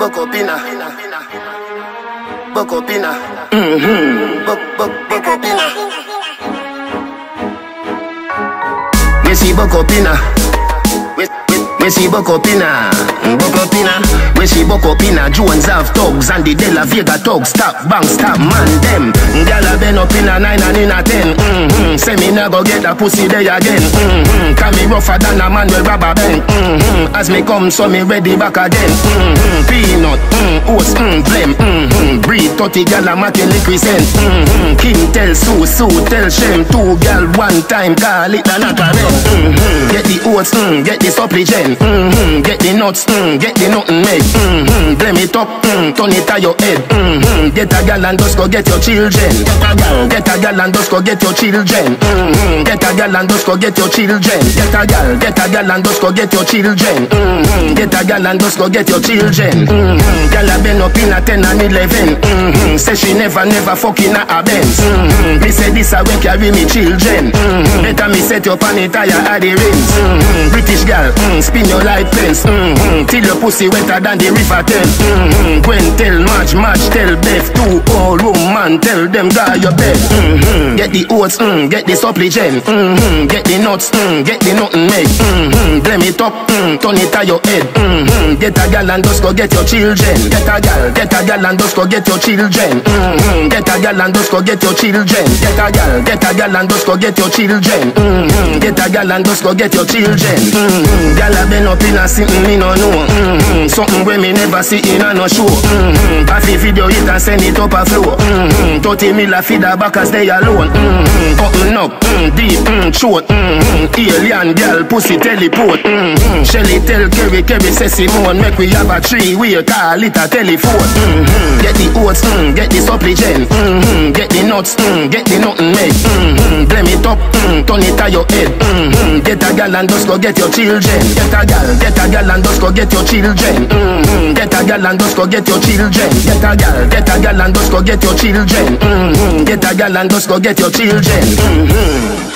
Bocopina. Bocopina. Mm-hmm. Bocopina. Me see Bocopina. Me see Bocopina, Bocopina We see Bocopina Jones have thugs and the De La Vega thugs Stop, bang, stop, man, them Gyal a been up in a nine and in a ten mm-hmm. Say me go get a pussy day again mm-hmm. Can me rougher than a man with rubber band mm-hmm. As me come so me ready back again mm-hmm. Peanut, mm, oats, mm, blem mm-hmm. Breed 30 gyal a matin liquid scent mm-hmm. King tell Sue, Sue tell Shem Two gyal one time call it a not a mm-hmm. Get the oats, mm, get the supplement Mm-hmm. Get the nuts, mm, get the nothing made. Mm-hmm. Blame it up, mm, turn it to your head. Mm-hmm. Get a gal and just go get your children. Get a gal, get a gal and just go get your children. Mm-hmm. Get a gal and just go get your children. Get a gal, get a gal and just go get your children. Mm-hmm. Get a gal and just go get your children. Mm-hmm. Gal a been up in a 10 and 11. Mm-hmm. Say she never, never fucking a Benz. Mm-hmm. This a way carry me children. Mm-hmm. Better me set up on it tire at the rims. Mm-hmm. British gal, mm, spin your light fence. Mm-hmm. Till your pussy wetter than the river Thames. Mm-hmm. Gwen tell March, March tell Beth. Two old woman tell them guy your bed. Mm-hmm. Get the oats, mm, get the supplement. Mm-hmm. Get the nuts, mm, get the nothing made. Mm-hmm. Blame it up, mm, turn it to your head. Mm-hmm. Get a gal and just go get your children. Get a gal, get a gal and just go get your children. Mm-hmm. Get a gal and just go get your children. Get a gal, get a gal and just go get your children. Mm-hmm. Get a gal and just go get your children. Mm-hmm. Gal a been up in a sitting me no know. Mm-hmm. Something where me never see in a no show. Mm-hmm. Pass the video it and send it up a flow. Mm-hmm. 30 mil a feed her back as they alone. Mm-hmm. Cutting up, mm, deep, mm, short. Mm-hmm. Alien girl, pussy teleport. Mm-hmm. Shelly tell Kerry, Kerry say Simone, make we have a tree, we call it a telephone. Mm-hmm. Get the oats, mm, get the supplement. Mm-hmm. Nuts, mm, get the nothing made. Mm-hmm. Blame it up, mm, turn it to your head. Mm-hmm. Get a gal and just go get your children. Get a gal, get a gal and just go get your children. Mm-hmm. Get a gal and just go get your children. Get a gal, get a gal and just go get your children. Mm-hmm. Get a gal and just go get your children. Mm-hmm.